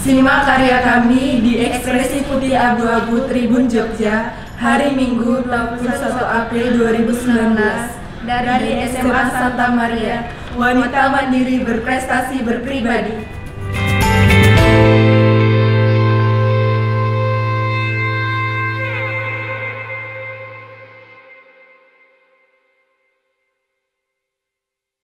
Simak karya kami di Ekspresi Putih Abu-Abu Tribun Jogja hari Minggu 21 April 2019 dari SMA Santa Maria, wanita mandiri berprestasi berpribadi.